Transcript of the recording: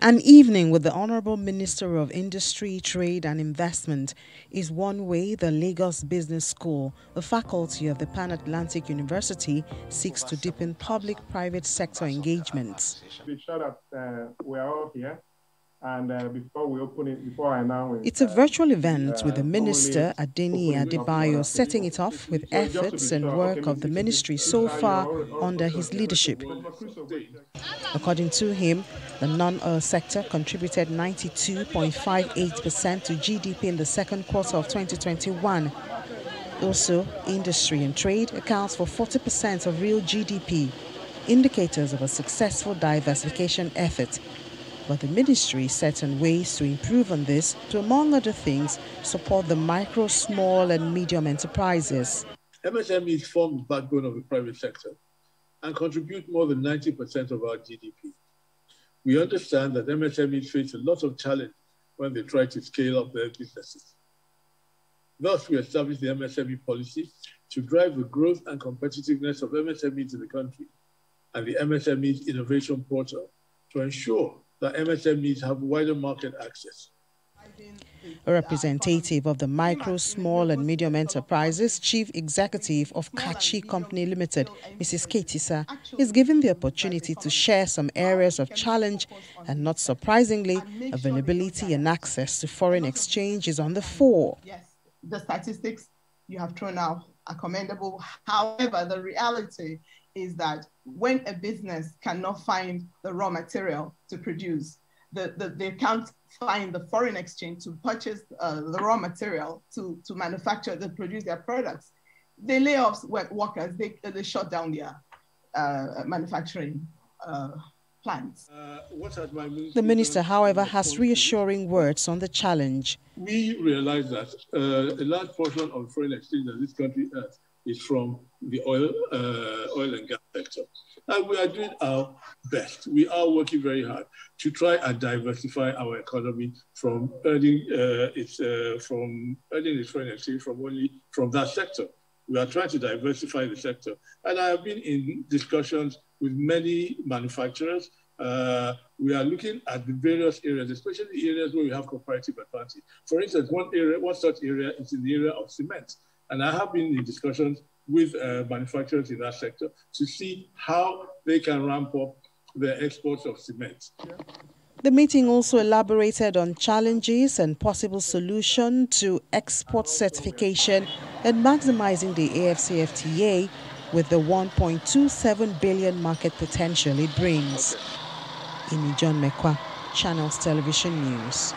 An evening with the Honorable Minister of Industry, Trade and Investment is one way the Lagos Business School, a faculty of the Pan Atlantic University, seeks to deepen public private sector engagements. Be sure that uh, we are all here and uh, before we open it, before I announce It's a virtual event with the Minister, Adeniyi Adebayo, setting it off with efforts and work of the ministry so far under his leadership. According to him, the non-oil sector contributed 92.58% to GDP in the second quarter of 2021. Also, industry and trade accounts for 40% of real GDP, indicators of a successful diversification effort but the ministry set on ways to improve on this to, among other things, support the micro, small, and medium enterprises. MSMEs form the backbone of the private sector and contribute more than 90% of our GDP. We understand that MSMEs face a lot of challenge when they try to scale up their businesses. Thus, we established the MSME policy to drive the growth and competitiveness of MSMEs in the country and the MSMEs Innovation Portal to ensure that MSMEs have wider market access. A representative of the Micro, Small and Medium Enterprises Chief Executive of Kachi Company Limited, Mrs. Ketisa, is given the opportunity to share some areas of challenge and not surprisingly, availability and access to foreign exchange is on the fore. Yes, the statistics you have thrown out are commendable. However, the reality is that when a business cannot find the raw material to produce, the, the, they can't find the foreign exchange to purchase uh, the raw material to, to manufacture, to produce their products, they lay off workers, they, they shut down their uh, manufacturing uh, plants. Uh, the minister, however, has reassuring words on the challenge. We realize that uh, a large portion of foreign exchange that this country has is from the oil, uh, oil and gas sector. And we are doing our best. We are working very hard to try and diversify our economy from earning uh, its uh, from earning its foreign exchange from only from that sector. We are trying to diversify the sector, and I have been in discussions with many manufacturers. Uh, we are looking at the various areas, especially the areas where we have comparative advantage. For instance, one area, one such area is in the area of cement. And I have been in discussions with uh, manufacturers in that sector to see how they can ramp up their exports of cement. The meeting also elaborated on challenges and possible solution to export certification and maximizing the AFCFTA with the 1.27 billion market potential it brings. Ini John Mekwa, Channels Television News.